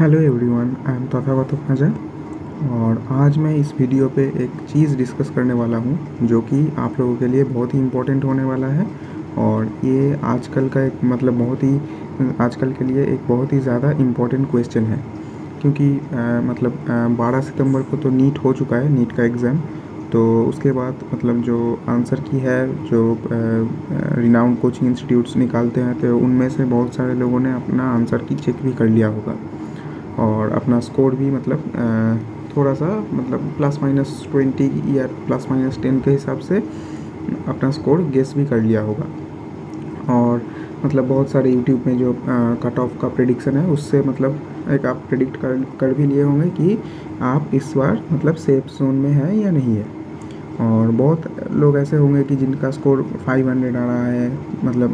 Hello everyone I am Tathagat Ajay और आज मैं इस वीडियो पे एक चीज़ डिस्कस करने वाला हूँ जो कि आप लोगों के लिए बहुत ही इम्पोर्टेंट होने वाला है और ये आजकल का एक मतलब बहुत ही आजकल के लिए एक बहुत ही ज़्यादा इम्पोर्टेंट क्वेश्चन है। क्योंकि आ, मतलब बारह सितंबर को तो नीट हो चुका है नीट का एग्ज़ाम तो उसके बाद मतलब जो आंसर की है जो रिनाउंड कोचिंग इंस्टीट्यूट्स निकालते हैं तो उनमें से बहुत सारे लोगों ने अपना आंसर की चेक भी कर लिया होगा। और अपना स्कोर भी मतलब थोड़ा सा मतलब प्लस माइनस ट्वेंटी या प्लस माइनस टेन के हिसाब से अपना स्कोर गेस भी कर लिया होगा। और मतलब बहुत सारे यूट्यूब में जो कट ऑफ़ का प्रिडिक्शन है, उससे मतलब एक आप प्रिडिक्ट कर कर भी लिए होंगे कि आप इस बार मतलब सेफ़ जोन में है या नहीं है। और बहुत लोग ऐसे होंगे कि जिनका स्कोर 500 आ रहा है मतलब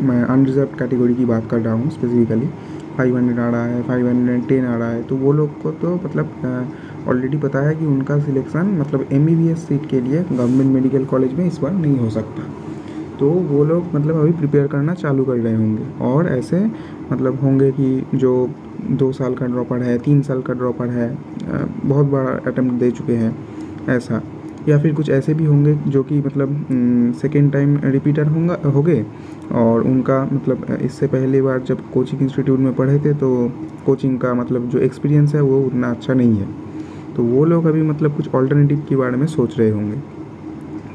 मैं अनरिजर्व कैटेगरी की बात कर रहा हूँ स्पेसिफिकली फाइव हंड्रेड आ रहा है, फाइव हंड्रेड टेन आ रहा है। तो वो लोग को तो मतलब ऑलरेडी पता है कि उनका सिलेक्शन मतलब एम सीट के लिए गवर्नमेंट मेडिकल कॉलेज में इस बार नहीं हो सकता। तो वो लोग मतलब अभी प्रिपेयर करना चालू कर रहे होंगे। और ऐसे मतलब होंगे कि जो दो साल का ड्रॉपर है, तीन साल का ड्रॉपर है बहुत बड़ा अटैम्प्ट दे चुके हैं, ऐसा। या फिर कुछ ऐसे भी होंगे जो कि मतलब सेकेंड टाइम रिपीटर होंगे हो गए और उनका मतलब इससे पहले बार जब कोचिंग इंस्टीट्यूट में पढ़े थे तो कोचिंग का मतलब जो एक्सपीरियंस है, वो उतना अच्छा नहीं है। तो वो लोग अभी मतलब कुछ ऑल्टरनेटिव के बारे में सोच रहे होंगे।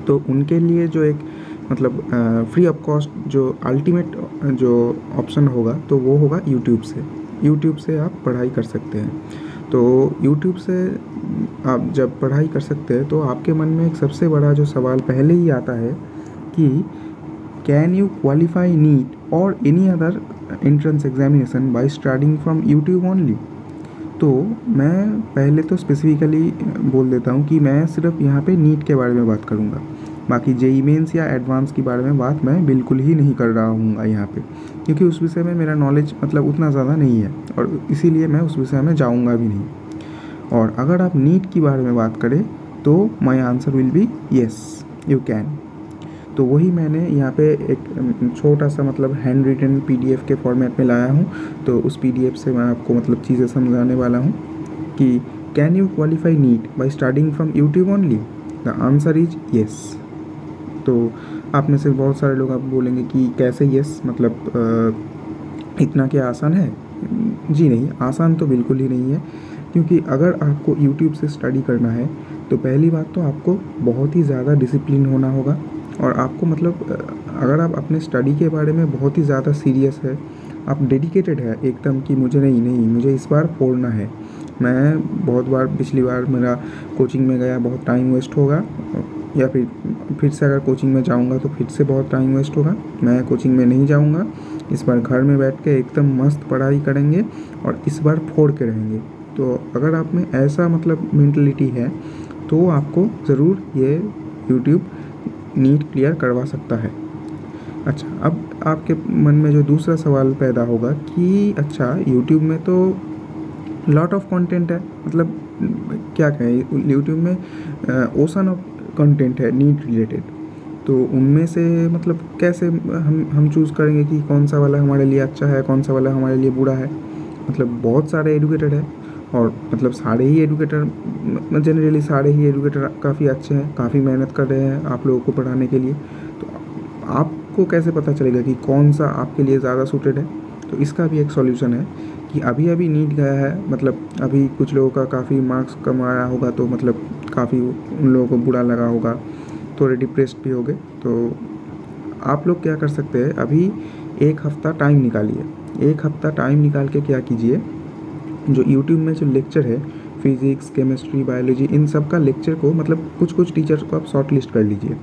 तो उनके लिए जो एक मतलब फ्री ऑफ़ कॉस्ट जो अल्टीमेट जो ऑप्शन होगा तो वो होगा यूट्यूब से। यूट्यूब से आप पढ़ाई कर सकते हैं। तो यूट्यूब से आप जब पढ़ाई कर सकते हैं तो आपके मन में एक सबसे बड़ा जो सवाल पहले ही आता है कि कैन यू क्वालिफाई नीट और any other entrance examination by starting from YouTube only तो मैं पहले तो स्पेसिफिकली बोल देता हूँ कि मैं सिर्फ़ यहाँ पे नीट के बारे में बात करूँगा। बाकी जेई मेन्स या एडवांस के बारे में बात मैं बिल्कुल ही नहीं कर रहा हूँ यहाँ पे, क्योंकि उस विषय में मेरा नॉलेज मतलब उतना ज़्यादा नहीं है और इसीलिए मैं उस विषय में जाऊँगा भी नहीं। और अगर आप नीट के बारे में बात करें तो my answer will be yes you can तो वही मैंने यहाँ पे एक छोटा सा मतलब हैंड रिटन पी के फॉर्मेट में लाया हूँ। तो उस पीडीएफ से मैं आपको मतलब चीज़ें समझाने वाला हूँ कि can you qualify NEET by starting from YouTube only the answer is yes तो आप में से बहुत सारे लोग आप बोलेंगे कि कैसे यस मतलब आ, इतना क्या आसान है? जी नहीं आसान तो बिल्कुल ही नहीं है। क्योंकि अगर आपको यूट्यूब से स्टडी करना है तो पहली बात तो आपको बहुत ही ज़्यादा डिसिप्लिन होना होगा और आपको मतलब अगर आप अपने स्टडी के बारे में बहुत ही ज़्यादा सीरियस है, आप डेडिकेटेड है एकदम कि मुझे नहीं नहीं, मुझे इस बार फोड़ना है। मैं बहुत बार, पिछली बार मेरा कोचिंग में गया, बहुत टाइम वेस्ट होगा, या फिर फिर से अगर कोचिंग में जाऊँगा तो फिर से बहुत टाइम वेस्ट होगा। मैं कोचिंग में नहीं जाऊँगा, इस बार घर में बैठ के एकदम मस्त पढ़ाई करेंगे और इस बार फोड़ के रहेंगे। तो अगर आप में ऐसा मतलब मेंटलिटी है तो आपको ज़रूर ये यूट्यूब नीट क्लियर करवा सकता है। अच्छा अब आपके मन में जो दूसरा सवाल पैदा होगा कि अच्छा यूट्यूब में तो लॉट ऑफ़ कंटेंट है मतलब क्या कहें यूट्यूब में ओसन ऑफ़ कंटेंट है, नीट रिलेटेड तो उनमें से मतलब कैसे हम हम चूज़ करेंगे कि कौन सा वाला हमारे लिए अच्छा है, कौन सा वाला हमारे लिए बुरा है? मतलब बहुत सारे एडुकेटेड है। और मतलब सारे ही एडुकेटर जनरली सारे ही एडुकेटर काफ़ी अच्छे हैं, काफ़ी मेहनत कर रहे हैं आप लोगों को पढ़ाने के लिए। तो आपको कैसे पता चलेगा कि कौन सा आपके लिए ज़्यादा सूटेड है? तो इसका भी एक सॉल्यूशन है कि अभी अभी नीट गया है मतलब अभी कुछ लोगों का काफ़ी मार्क्स कम आया होगा तो मतलब काफ़ी उन लोगों को बुरा लगा होगा, थोड़े डिप्रेस्ड भी हो गए तो आप लोग क्या कर सकते हैं, अभी एक हफ़्ता टाइम निकालिए। एक हफ़्ता टाइम निकाल के क्या कीजिए जो यूट्यूब में जो लेक्चर है फिज़िक्स केमिस्ट्री बायोलॉजी इन सब का लेक्चर को मतलब कुछ कुछ टीचर्स को आप शॉर्ट लिस्ट कर लीजिए।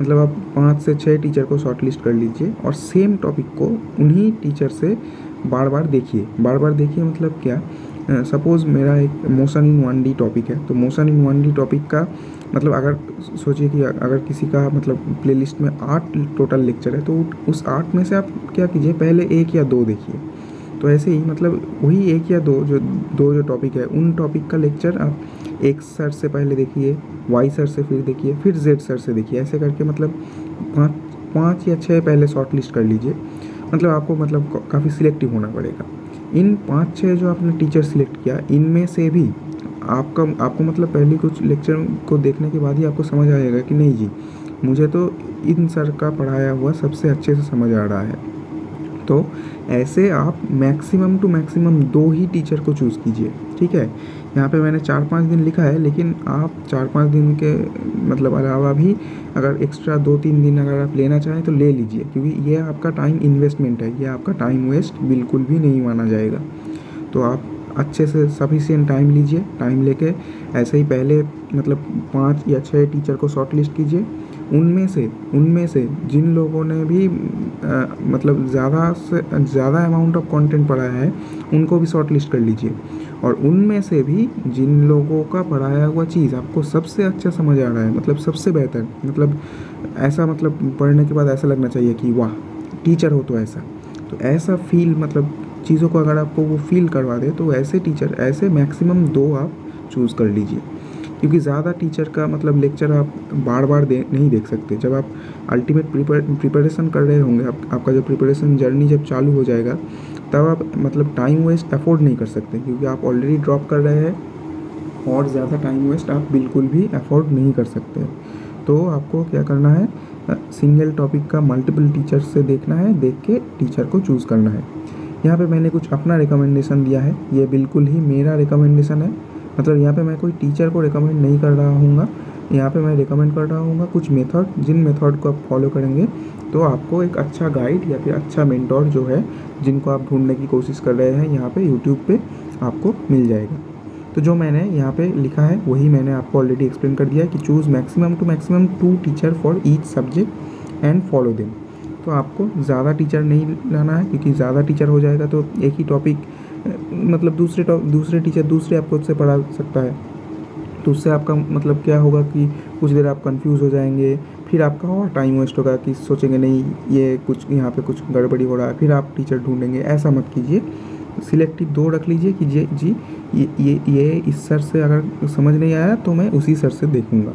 मतलब आप पाँच से छः टीचर को शॉर्ट लिस्ट कर लीजिए और सेम टॉपिक को उन्हीं टीचर से बार बार देखिए। बार बार देखिए मतलब क्या? सपोज़ मेरा एक motion in one D topic है तो motion in one D topic का मतलब अगर सोचिए कि अगर किसी का मतलब प्लेलिस्ट में आठ टोटल लेक्चर है तो उस आठ में से आप क्या कीजिए? पहले एक या दो देखिए। तो ऐसे ही मतलब वही एक या दो जो दो जो टॉपिक है, उन टॉपिक का लेक्चर आप एक सर से पहले देखिए वाई सर से फिर देखिए, फिर जेड सर से देखिए। ऐसे करके मतलब पाँच पाँच या छः पहले शॉर्ट लिस्ट कर लीजिए। मतलब आपको मतलब काफ़ी सिलेक्टिव होना पड़ेगा। इन पाँच छः जो आपने टीचर सिलेक्ट किया, इनमें से भी आपका, आपको मतलब पहले कुछ लेक्चर को देखने के बाद ही आपको समझ आएगा कि नहीं जी, मुझे तो इन सर का पढ़ाया हुआ सबसे अच्छे से समझ आ रहा है। तो ऐसे आप मैक्सिमम टू मैक्सिमम दो ही टीचर को चूज़ कीजिए, ठीक है? यहाँ पे मैंने चार पाँच दिन लिखा है, लेकिन आप चार पाँच दिन के मतलब अलावा भी अगर एक्स्ट्रा दो तीन दिन अगर आप लेना चाहें तो ले लीजिए, क्योंकि ये आपका टाइम इन्वेस्टमेंट है, ये आपका टाइम वेस्ट बिल्कुल भी नहीं माना जाएगा। तो आप अच्छे से सफिशियंट टाइम लीजिए टाइम लेके ऐसे ही पहले मतलब पाँच या छः टीचर को शॉर्ट लिस्ट कीजिए। उनमें से उनमें से जिन लोगों ने भी आ, मतलब ज़्यादा से ज़्यादा अमाउंट ऑफ़ कंटेंट पढ़ाया है उनको भी शॉर्ट लिस्ट कर लीजिए। और उनमें से भी जिन लोगों का पढ़ाया हुआ चीज़ आपको सबसे अच्छा समझ आ रहा है मतलब सबसे बेहतर मतलब ऐसा मतलब पढ़ने के बाद ऐसा लगना चाहिए कि वाह टीचर हो तो ऐसा। तो ऐसा फील मतलब चीज़ों को अगर आपको वो फील करवा दे तो ऐसे टीचर ऐसे मैक्सिमम दो आप चूज़ कर लीजिए। क्योंकि ज़्यादा टीचर का मतलब लेक्चर आप बार बार दे नहीं देख सकते। जब आप अल्टीमेट प्रिपरेशन कर रहे होंगे आप, आपका जो प्रिपरेशन जर्नी जब चालू हो जाएगा तब आप मतलब टाइम वेस्ट अफोर्ड नहीं कर सकते क्योंकि आप ऑलरेडी ड्रॉप कर रहे हैं और ज़्यादा टाइम वेस्ट आप बिल्कुल भी अफोर्ड नहीं कर सकते। तो आपको क्या करना है? सिंगल टॉपिक का मल्टीपल टीचर से देखना है देख के टीचर को चूज़ करना है। यहाँ पे मैंने कुछ अपना रिकमेंडेशन दिया है ये बिल्कुल ही मेरा रिकमेंडेशन है। मतलब यहाँ पे मैं कोई टीचर को रिकमेंड नहीं कर रहा हूँ यहाँ पे मैं रिकमेंड कर रहा हूँ कुछ मेथड जिन मेथड को आप फॉलो करेंगे तो आपको एक अच्छा गाइड या फिर अच्छा मेंटोर जो है, जिनको आप ढूँढने की कोशिश कर रहे हैं यहाँ पे यूट्यूब पे आपको मिल जाएगा। तो जो मैंने यहाँ पे लिखा है, वही मैंने आपको ऑलरेडी एक्सप्लेन कर दिया है कि choose maximum two maximum two teacher for each subject and follow them तो आपको ज़्यादा टीचर नहीं लाना है, क्योंकि ज़्यादा टीचर हो जाएगा तो एक ही टॉपिक मतलब दूसरे टॉप दूसरे टीचर दूसरे अप्रोच से पढ़ा सकता है। तो उससे आपका मतलब क्या होगा कि कुछ देर आप कंफ्यूज हो जाएँगे, फिर आपका और टाइम वेस्ट होगा कि सोचेंगे, नहीं, ये कुछ, यहाँ पे कुछ गड़बड़ी हो रहा है। फिर आप टीचर ढूंढेंगे। ऐसा मत कीजिए। सिलेक्टिव दो रख लीजिए कि जे, जी, ये ये ये इस सर से अगर समझ नहीं आया तो मैं उसी सर से देखूँगा।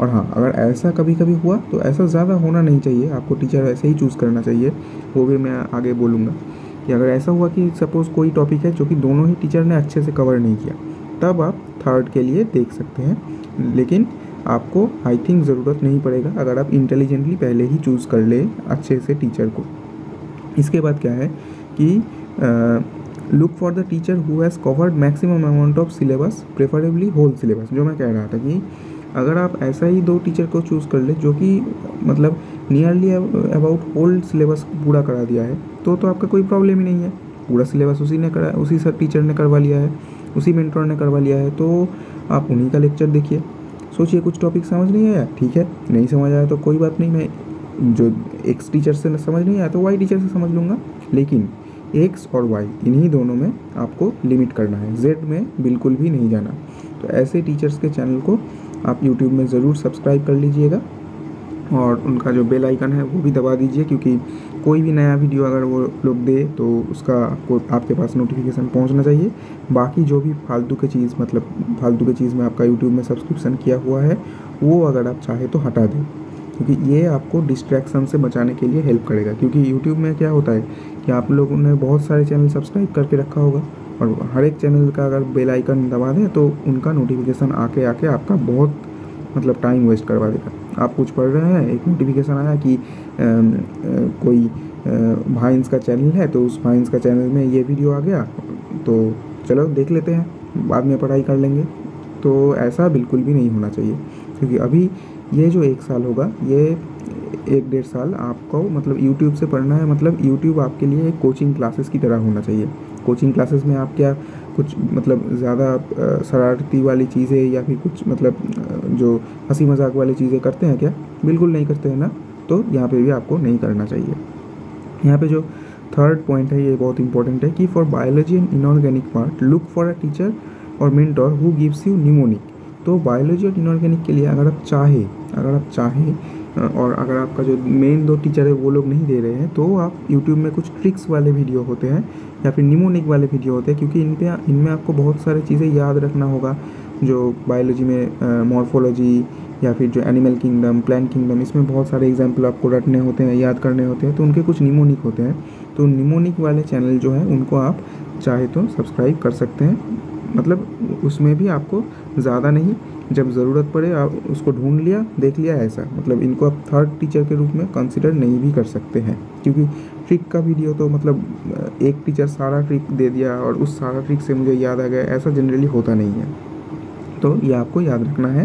और हाँ अगर ऐसा कभी कभी हुआ तो ऐसा ज़्यादा होना नहीं चाहिए। आपको टीचर ऐसे ही चूज़ करना चाहिए। वो भी मैं आगे बोलूँगा। कि अगर ऐसा हुआ कि सपोज़ कोई टॉपिक है जो कि दोनों ही टीचर ने अच्छे से कवर नहीं किया, तब आप थर्ड के लिए देख सकते हैं। लेकिन आपको आई थिंक ज़रूरत नहीं पड़ेगा अगर आप इंटेलिजेंटली पहले ही चूज़ कर ले अच्छे से टीचर को। इसके बाद क्या है कि look for the teacher who has covered maximum amount of syllabus preferably whole syllabus जो मैं कह रहा था कि अगर आप ऐसा ही दो टीचर को चूज़ कर ले जो कि मतलब नियरली अबाउट होल सिलेबस पूरा करा दिया है तो तो आपका कोई प्रॉब्लम ही नहीं है। पूरा सिलेबस उसी ने करा, उसी सर टीचर ने करवा लिया है, उसी मेंटर ने करवा लिया है तो आप उन्हीं का लेक्चर देखिए। सोचिए, कुछ टॉपिक समझ नहीं आया? ठीक है, नहीं समझ आया तो कोई बात नहीं, मैं जो एक्स टीचर से समझ नहीं आया तो वाई टीचर से समझ लूँगा। लेकिन एक्स और वाई इन्हीं दोनों में आपको लिमिट करना है। जेड में बिल्कुल भी नहीं जाना। तो ऐसे टीचर्स के चैनल को आप यूट्यूब में ज़रूर सब्सक्राइब कर लीजिएगा। और उनका जो बेल आइकन है, वो भी दबा दीजिए, क्योंकि कोई भी नया वीडियो अगर वो लोग दे तो उसका आपको आपके पास नोटिफिकेशन पहुँचना चाहिए। बाकी जो भी फालतू की चीज़ मतलब फालतू की चीज़ में आपका यूट्यूब में सब्सक्रिप्शन किया हुआ है, वो अगर आप चाहे तो हटा दें। क्योंकि ये आपको डिस्ट्रैक्शन से बचाने के लिए हेल्प करेगा। क्योंकि यूट्यूब में क्या होता है कि आप लोगों ने बहुत सारे चैनल सब्सक्राइब करके रखा होगा, और हर एक चैनल का अगर बेल आइकन दबा दें तो उनका नोटिफिकेशन आके आके आपका बहुत मतलब टाइम वेस्ट करवा देगा। आप कुछ पढ़ रहे हैं एक नोटिफिकेशन आया कि आ, आ, कोई भाइंस का चैनल है तो उस भाइंस का चैनल में ये वीडियो आ गया। तो चलो देख लेते हैं बाद में पढ़ाई कर लेंगे। तो ऐसा बिल्कुल भी नहीं होना चाहिए क्योंकि अभी ये जो एक साल होगा ये एक डेढ़ साल आपको मतलब यूट्यूब से पढ़ना है मतलब यूट्यूब आपके लिए एक कोचिंग क्लासेस की तरह होना चाहिए। कोचिंग क्लासेस में आप क्या कुछ मतलब ज़्यादा शरारती वाली चीज़ें या फिर कुछ मतलब जो हँसी मज़ाक वाली चीज़ें करते हैं क्या? बिल्कुल नहीं करते हैं ना? तो यहाँ पे भी आपको नहीं करना चाहिए। यहाँ पे जो थर्ड पॉइंट है, ये बहुत इंपॉर्टेंट है कि for biology and inorganic part look for a teacher और mentor who gives you mnemonic तो बायोलॉजी और इनऑर्गेनिक के लिए अगर आप चाहें, अगर आप चाहें और अगर आपका जो मेन दो टीचर है, वो लोग नहीं दे रहे हैं तो आप यूट्यूब में कुछ ट्रिक्स वाले वीडियो होते हैं, या फिर निमोनिक वाले वीडियो होते हैं, क्योंकि इन पे इनमें आपको बहुत सारी चीज़ें याद रखना होगा, जो बायोलॉजी में मॉर्फोलॉजी या फिर जो एनिमल किंगडम प्लांट किंगडम इसमें बहुत सारे एग्ज़ाम्पल आपको रटने होते हैं, याद करने होते हैं तो उनके कुछ निमोनिक होते हैं। तो निमोनिक वाले चैनल जो है, उनको आप चाहे तो सब्सक्राइब कर सकते हैं मतलब उसमें भी आपको ज़्यादा नहीं जब ज़रूरत पड़े, आप उसको ढूंढ लिया, देख लिया ऐसा। मतलब इनको आप थर्ड टीचर के रूप में कंसिडर नहीं भी कर सकते हैं। क्योंकि ट्रिक का वीडियो तो मतलब एक टीचर सारा ट्रिक दे दिया और उस सारा ट्रिक से मुझे याद आ गया, ऐसा जनरली होता नहीं है। तो ये आपको याद रखना है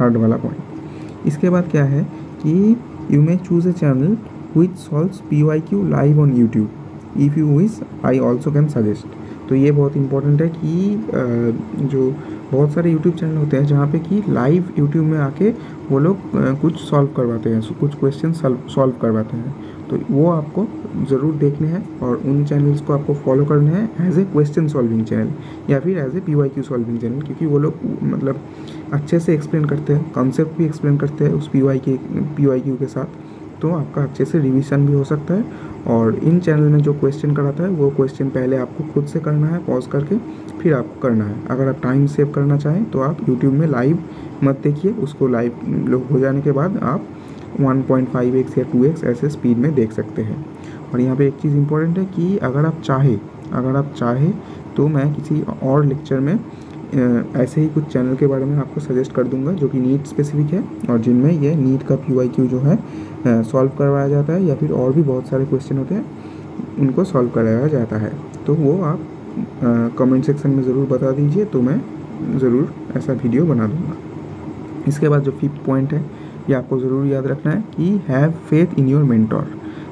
थर्ड वाला पॉइंट इसके बाद क्या है कि you may choose a channel which solve P Y Q live on YouTube if you wish I also can suggest तो ये बहुत इंपॉर्टेंट है कि जो बहुत सारे यूट्यूब चैनल होते हैं जहाँ पे कि लाइव यूट्यूब में आके वो लोग कुछ सॉल्व करवाते हैं कुछ क्वेश्चन सॉल्व करवाते हैं। तो वो आपको ज़रूर देखने हैं और उन चैनल्स को आपको फॉलो करने हैं as a question solving channel या फिर as a P Y Q solving channel क्योंकि वो लोग मतलब अच्छे से एक्सप्लेन करते हैं कॉन्सेप्ट भी एक्सप्लेन करते हैं उस पी वाई के पी वाई क्यू के साथ। तो आपका अच्छे से रिवीजन भी हो सकता है। और इन चैनल में जो क्वेश्चन कराता है, वो क्वेश्चन पहले आपको खुद से करना है पॉज करके फिर आपको करना है। अगर आप टाइम सेव करना चाहें तो आप यूट्यूब में लाइव मत देखिए। उसको लाइव हो जाने के बाद आप 1.5x या 2x ऐसे स्पीड में देख सकते हैं। और यहाँ पे एक चीज़ इम्पोर्टेंट है कि अगर आप चाहे, अगर आप चाहे तो मैं किसी और लेक्चर में ऐसे ही कुछ चैनल के बारे में आपको सजेस्ट कर दूँगा, जो कि नीट स्पेसिफिक है, और जिनमें ये नीट का पी जो है सॉल्व करवाया जाता है, या फिर और भी बहुत सारे क्वेश्चन होते हैं, उनको सॉल्व कराया जाता है। तो वो आप कमेंट सेक्शन में ज़रूर बता दीजिए तो मैं ज़रूर ऐसा वीडियो बना दूँगा। इसके बाद जो फिफ्थ पॉइंट है, ये आपको ज़रूर याद रखना है कि have faith in your mentor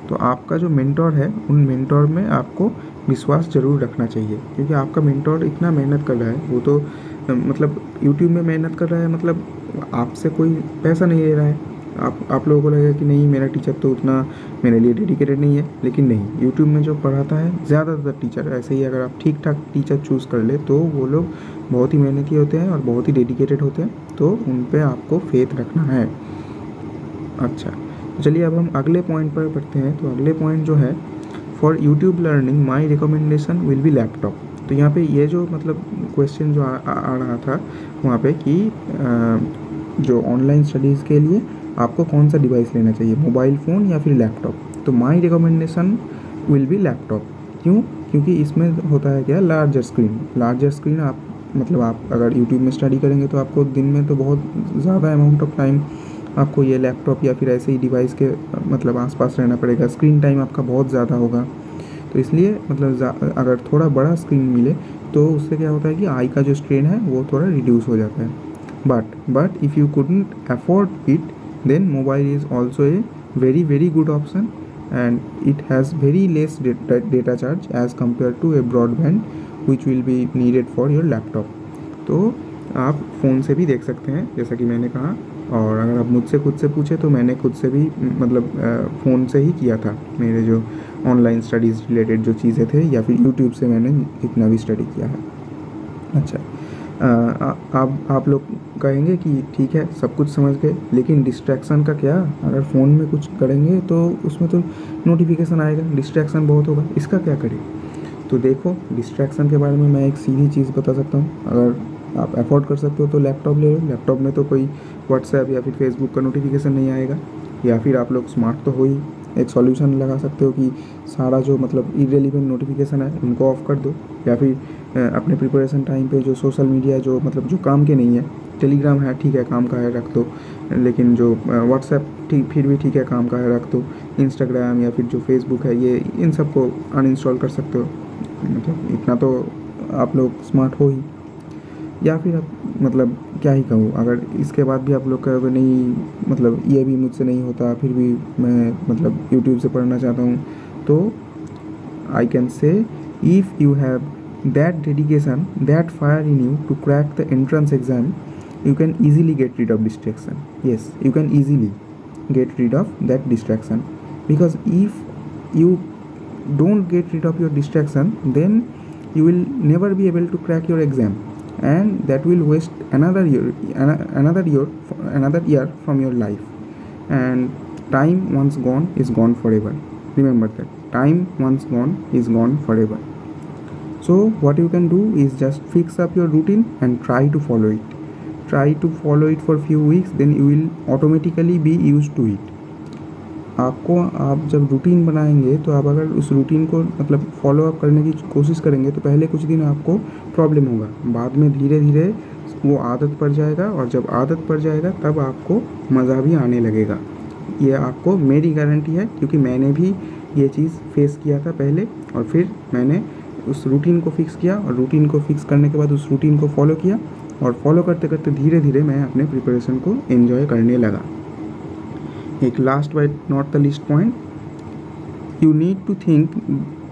तो आपका जो मेंटोर है, उन मेंटोर में आपको विश्वास ज़रूर रखना चाहिए, क्योंकि आपका मेंटोर इतना मेहनत कर रहा है, वो तो मतलब यूट्यूब में मेहनत कर रहा है मतलब आपसे कोई पैसा नहीं ले रहा है। आप आप लोगों को लगेगा कि नहीं, मेरा टीचर तो उतना मेरे लिए डेडिकेटेड नहीं है, लेकिन नहीं यूट्यूब में जो पढ़ाता है, ज़्यादातर टीचर ऐसे ही अगर आप ठीक ठाक टीचर चूज़ कर ले तो वो लोग बहुत ही मेहनती होते हैं और बहुत ही डेडिकेटेड होते हैं तो उन पर आपको फेथ रखना है। अच्छा चलिए अब हम अगले पॉइंट पर पढ़ते हैं तो अगले पॉइंट जो है for YouTube learning my recommendation will be laptop तो यहाँ पे ये जो मतलब क्वेश्चन जो आ, आ, आ रहा था वहाँ पे कि जो ऑनलाइन स्टडीज़ के लिए आपको कौन सा डिवाइस लेना चाहिए मोबाइल फ़ोन या फिर लैपटॉप तो my recommendation will be laptop क्यों? क्योंकि इसमें होता है क्या? लार्जर स्क्रीन लार्जर स्क्रीन आप मतलब आप अगर यूट्यूब में स्टडी करेंगे तो आपको दिन में तो बहुत ज़्यादा अमाउंट ऑफ़ टाइम आपको ये लैपटॉप या फिर ऐसे ही डिवाइस के मतलब आसपास रहना पड़ेगा। स्क्रीन टाइम आपका बहुत ज़्यादा होगा। तो इसलिए मतलब अगर थोड़ा बड़ा स्क्रीन मिले तो उससे क्या होता है कि आई का जो स्ट्रेन है वो थोड़ा रिड्यूस हो जाता है। But but if you couldn't afford it then mobile is also a very very good option it has very less data, data charge as compared to a broadband which will be needed for your laptop. तो आप phone से भी देख सकते हैं जैसा कि मैंने कहा। और अगर आप मुझसे खुद से पूछे तो मैंने खुद से भी मतलब फ़ोन से ही किया था। मेरे जो ऑनलाइन स्टडीज़ रिलेटेड जो चीज़ें थे या फिर यूट्यूब से मैंने इतना भी स्टडी किया है। अच्छा आप आप लोग कहेंगे कि ठीक है, सब कुछ समझ गए, लेकिन डिस्ट्रैक्शन का क्या? अगर फ़ोन में कुछ करेंगे तो उसमें तो नोटिफिकेशन आएगा डिस्ट्रैक्शन बहुत होगा, इसका क्या करें? तो देखो डिस्ट्रैक्शन के बारे में मैं एक सीधी चीज़ बता सकता हूँ। अगर आप अफोर्ड कर सकते हो तो लैपटॉप ले लो। लैपटॉप में तो कोई व्हाट्सएप या फिर फेसबुक का नोटिफिकेशन नहीं आएगा। या फिर आप लोग स्मार्ट तो हो ही। एक सॉल्यूशन लगा सकते हो कि सारा जो मतलब इरेलीवेंट नोटिफिकेशन है, उनको ऑफ़ कर दो। या फिर अपने प्रिपरेशन टाइम पे जो सोशल मीडिया जो मतलब जो काम के नहीं है। टेलीग्राम है, ठीक है, काम का है, रख दो। लेकिन जो व्हाट्सएप ठीक, फिर भी ठीक है, काम का है, रख दो। इंस्टाग्राम या फिर जो फेसबुक है, ये इन सबको अनइंस्टॉल कर सकते हो। मतलब इतना तो आप लोग स्मार्ट हो ही। या फिर आप मतलब क्या ही कहूँ, अगर इसके बाद भी आप लोग कहोगे, नहीं मतलब ये भी मुझसे नहीं होता, फिर भी मैं मतलब यूट्यूब से पढ़ना चाहता हूँ। तो I can say if you have that dedication that fire in you to crack the entrance exam you can easily get rid of distraction yes you can easily get rid of that distraction because if you don't get rid of your distraction then you will never be able to crack your exam and that will waste another year another year another year from your life. And time once gone is gone forever. Remember that. Time once gone is gone forever. So what you can do is just fix up your routine and try to follow it. Try to follow it for few weeks then you will automatically be used to it आपको, आप जब routine बनाएँगे तो आप अगर उस routine को मतलब फॉलो अप करने की कोशिश करेंगे तो पहले कुछ दिन आपको प्रॉब्लम होगा। बाद में धीरे धीरे वो आदत पड़ जाएगा और जब आदत पड़ जाएगा, तब आपको मज़ा भी आने लगेगा। ये आपको मेरी गारंटी है, क्योंकि मैंने भी ये चीज़ फेस किया था पहले और फिर मैंने उस रूटीन को फिक्स किया और रूटीन को फिक्स करने के बाद उस रूटीन को फॉलो किया और फॉलो करते करते धीरे धीरे मैं अपने प्रिपरेशन को एंजॉय करने लगा। एक last but not the least point you need to think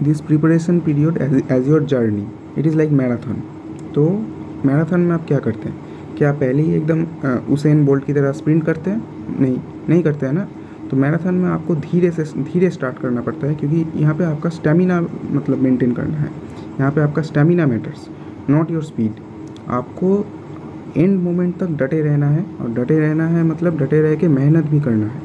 this preparation period as your journey it is like marathon तो मैराथन में आप क्या करते हैं? क्या पहले ही एकदम उसेन बोल्ट की तरह स्प्रिंट करते हैं? नहीं नहीं करते हैं ना? तो मैराथन में आपको धीरे से, धीरे स्टार्ट करना पड़ता है क्योंकि यहाँ पे आपका स्टेमिना मतलब मेंटेन करना है। यहाँ पे आपका stamina matters not your speed आपको एंड मोमेंट तक डटे रहना है और डटे रहना है मतलब डटे रह के मेहनत भी करना है।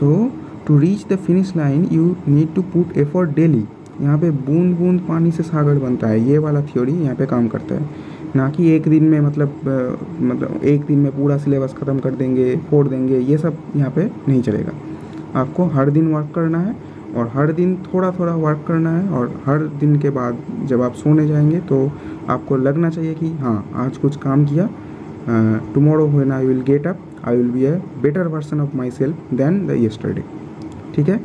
So to reach the finish line you need to put effort daily यहाँ पे बूंद बूंद पानी से सागर बनता है। ये वाला थ्योरी यहाँ पे काम करता है। ना कि एक दिन में मतलब मतलब एक दिन में पूरा सिलेबस ख़त्म कर देंगे, फोड़ देंगे, ये सब यहाँ पे नहीं चलेगा। आपको हर दिन वर्क करना है और हर दिन थोड़ा थोड़ा वर्क करना है और हर दिन के बाद जब आप सोने जाएँगे तो आपको लगना चाहिए कि हाँ आज कुछ काम किया tomorrow when I will get up I will be a better version of myself than the yesterday ठीक है?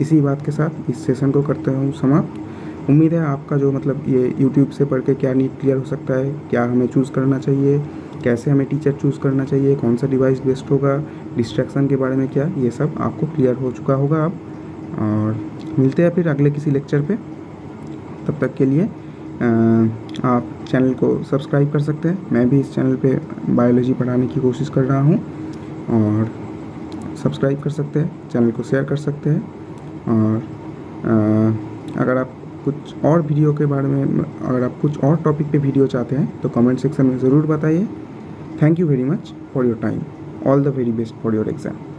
इसी बात के साथ इस सेशन को करते हूँ समाप्त। उम्मीद है आपका जो मतलब ये यूट्यूब से पढ़ के क्या नीट क्लियर हो सकता है, क्या हमें चूज़ करना चाहिए, कैसे हमें टीचर चूज़ करना चाहिए, कौन सा डिवाइस बेस्ट होगा डिस्ट्रैक्शन के बारे में क्या, ये सब आपको क्लियर हो चुका होगा अब। और मिलते हैं फिर अगले किसी लेक्चर पे। तब तक के लिए आप चैनल को सब्सक्राइब कर सकते हैं। मैं भी इस चैनल पे बायोलॉजी पढ़ाने की कोशिश कर रहा हूँ और सब्सक्राइब कर सकते हैं, चैनल को शेयर कर सकते हैं और अगर आप कुछ और वीडियो के बारे में, अगर आप कुछ और टॉपिक पे वीडियो चाहते हैं तो कमेंट सेक्शन में ज़रूर बताइए। Thank you very much for your time. All the very best for your exam.